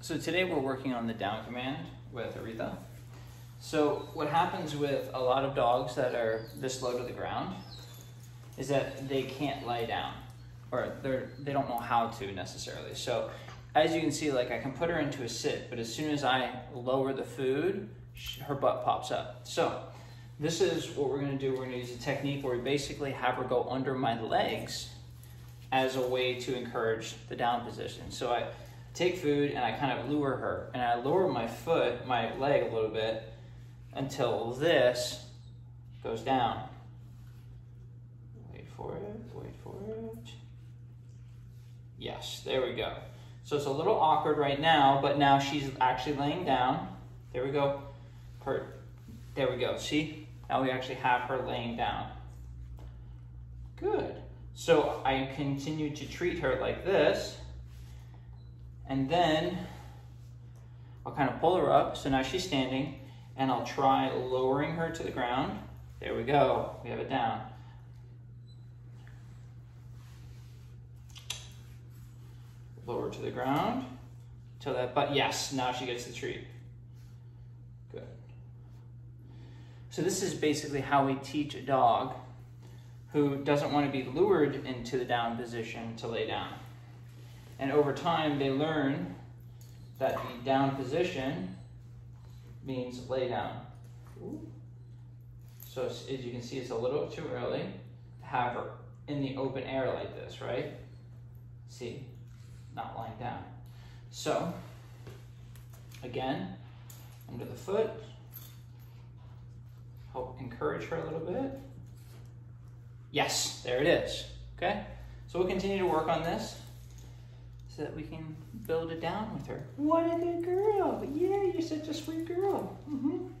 So today we're working on the down command with Aretha. So what happens with a lot of dogs that are this low to the ground is that they can't lie down or they're they don't know how to necessarily. So as you can see, like I can put her into a sit, but as soon as I lower the food, her butt pops up. So this is what we're gonna do. We're gonna use a technique where we basically have her go under my legs as a way to encourage the down position. So I take food and I kind of lure her and I lower my foot, my leg a little bit until this goes down. Wait for it, wait for it. Yes, there we go. So it's a little awkward right now, but now she's actually laying down. There we go. Her, there we go. See? Now we actually have her laying down. Good. So I continue to treat her like this. And then I'll kind of pull her up. So now she's standing and I'll try lowering her to the ground. There we go. We have it down. Lower to the ground. Till that, but yes, now she gets the treat. Good. So this is basically how we teach a dog who doesn't want to be lured into the down position to lay down. And over time, they learn that the down position means lay down. So as you can see, it's a little too early to have her in the open air like this, right? See, not lying down. So, again, under the foot, help encourage her a little bit. Yes, there it is, okay? So we'll continue to work on this so that we can build it down with her. What a good girl. Yeah, you're such a sweet girl. Mm -hmm.